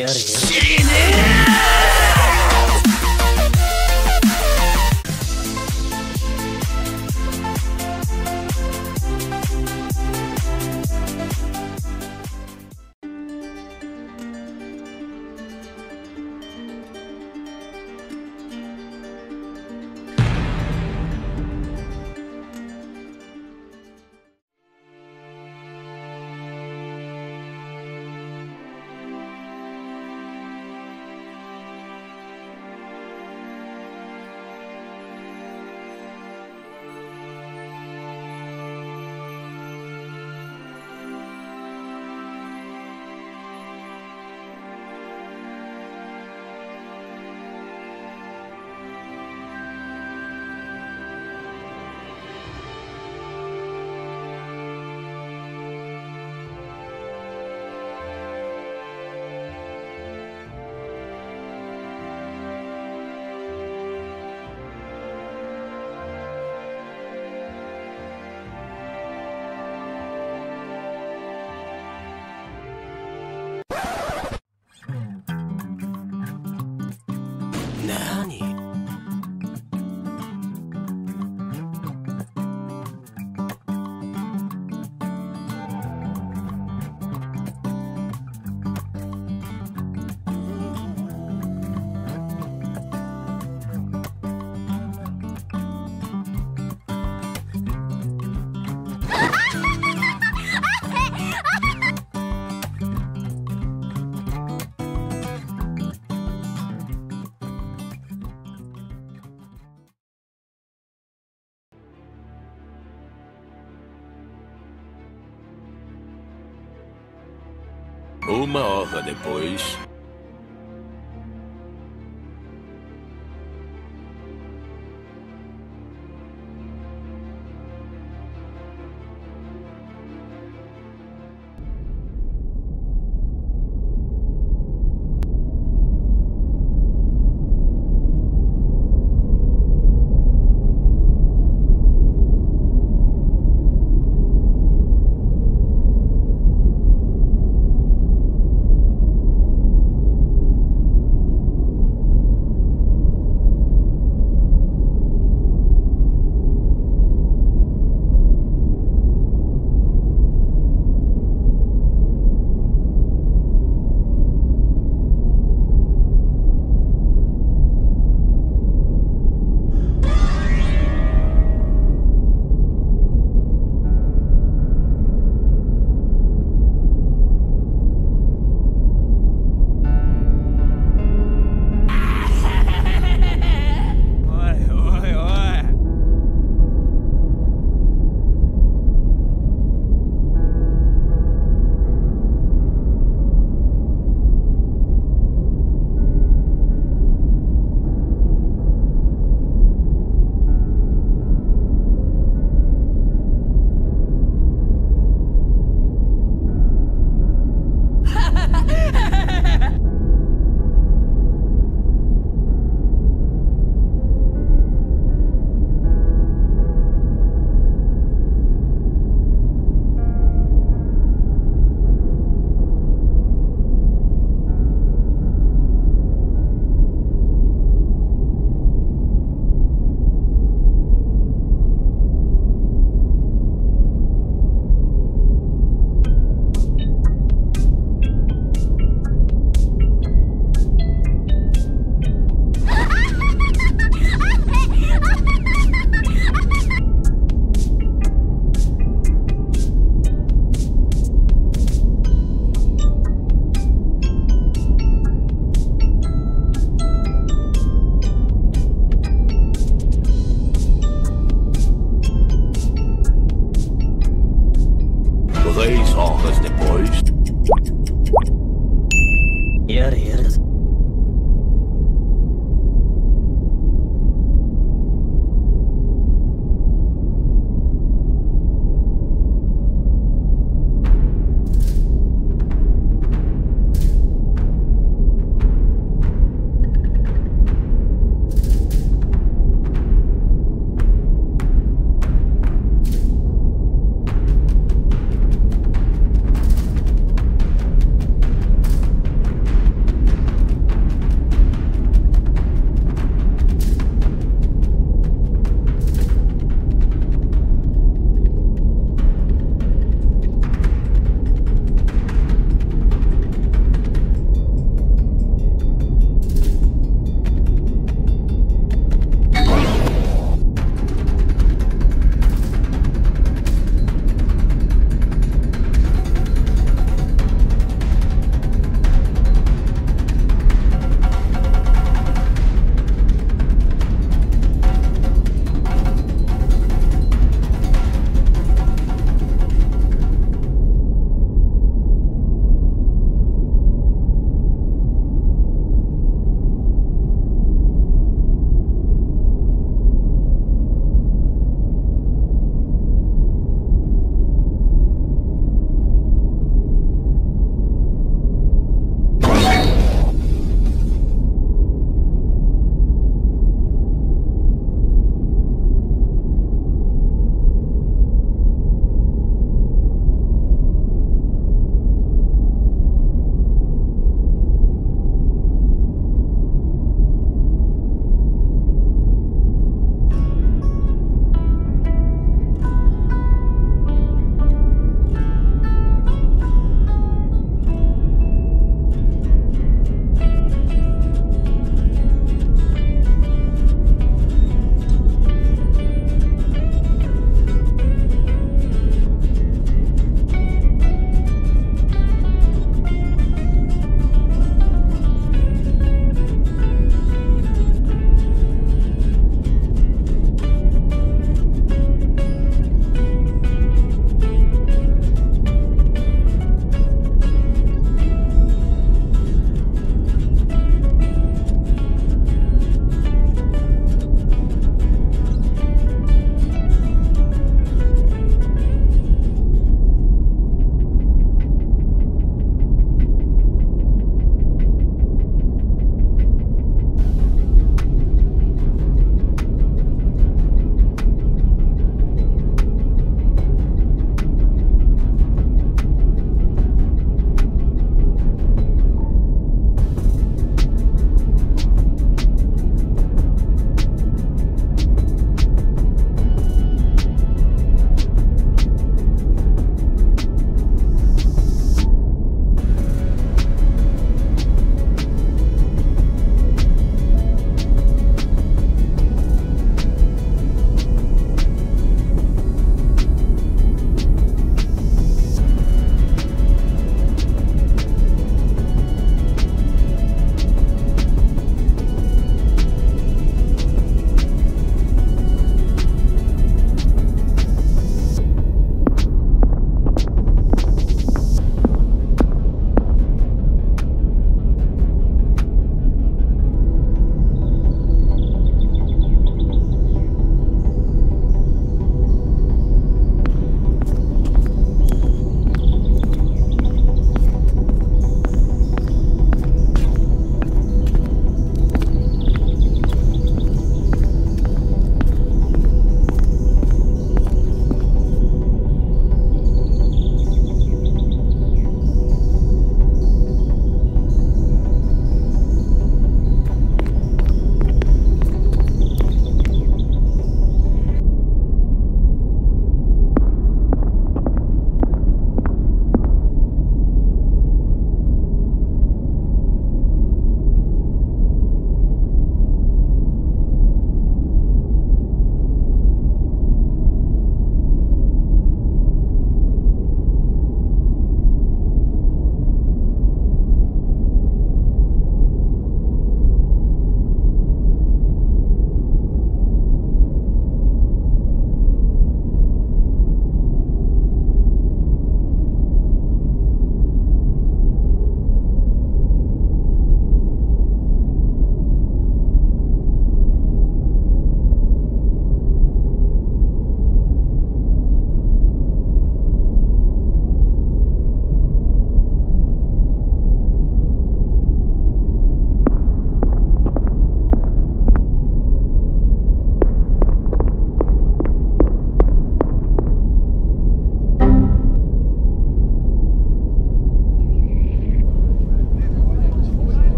やれやれ知りね何「 depois, horas depois,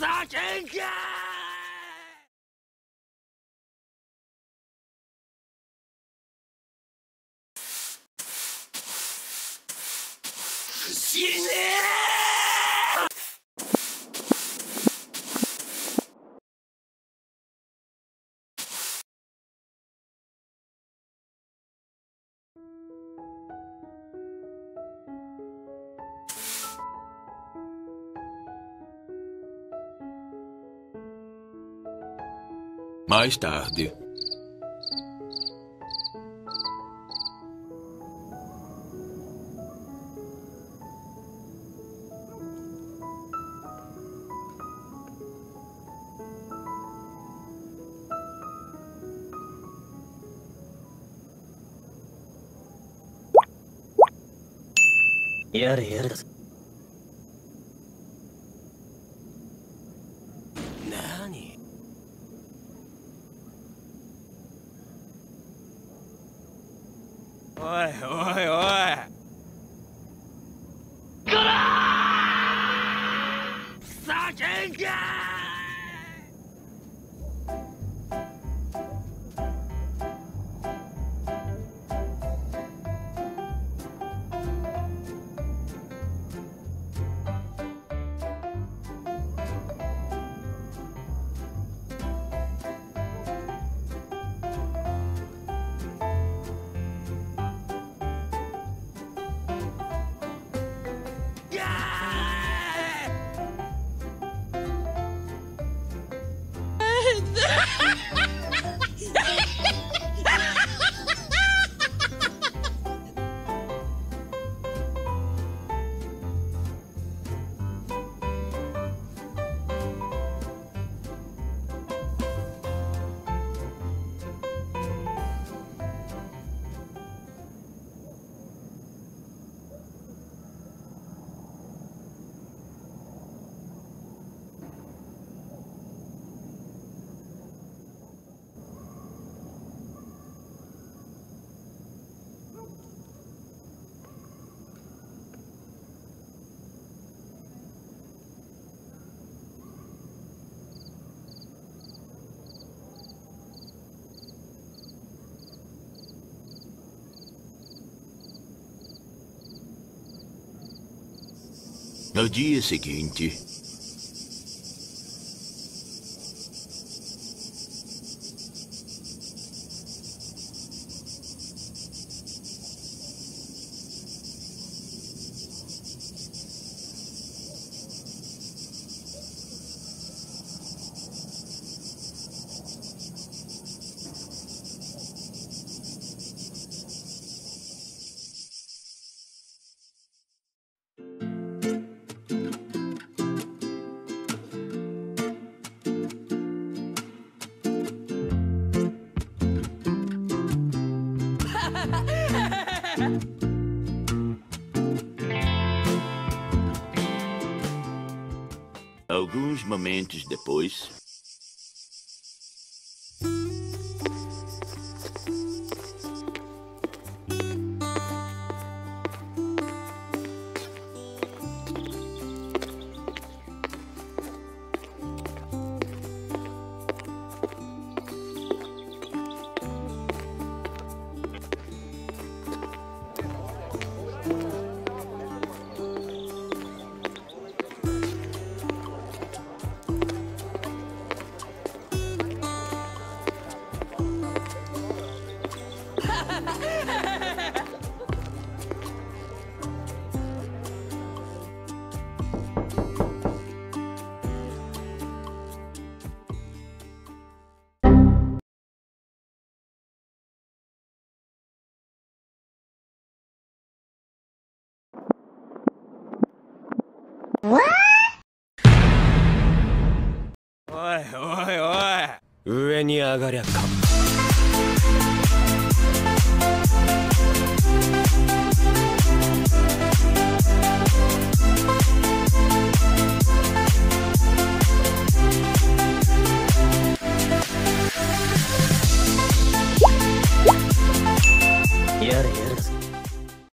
ざけんか死 Mais tarde. Yeah, yeah. おいお No dia seguinte, alguns momentos depois, おいおいおい。上に上がりゃか